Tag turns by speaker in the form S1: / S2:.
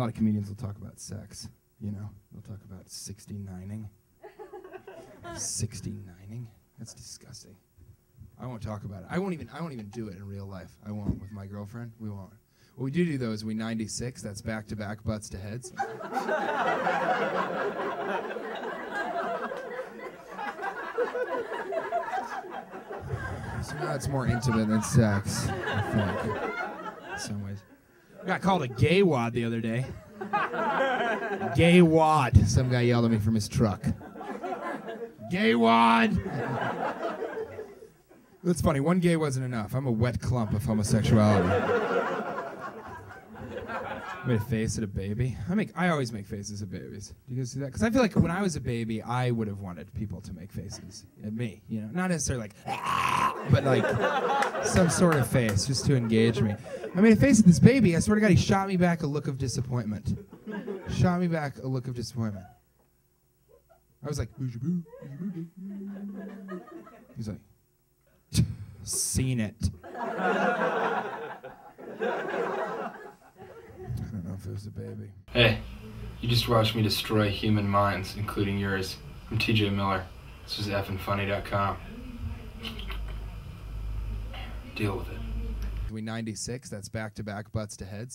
S1: lot of comedians will talk about sex. You know, they'll talk about 69ing. 69ing? That's disgusting. I won't talk about it. I won't even. I won't even do it in real life. I won't with my girlfriend. We won't. What we do do though is we 96. That's back to back, butts to heads. so now it's more intimate than sex. I think, in some ways. I got called a gay wad the other day. Gay wad. Some guy yelled at me from his truck. Gay wad. That's funny. One gay wasn't enough. I'm a wet clump of homosexuality. I made a face at a baby. I make. I always make faces at babies. Do you guys see that? Because I feel like when I was a baby, I would have wanted people to make faces at me. You know, not necessarily like, "Ah," but like some sort of face, just to engage me. I made a face at this baby. I swear to God, he shot me back a look of disappointment. Shot me back a look of disappointment. I was like, he's like, seen it. I don't know if it was a baby.
S2: Hey, you just watched me destroy human minds, including yours. I'm TJ Miller. This is effinfunny.com. Deal with it.
S1: We 96, that's back to back butts to heads.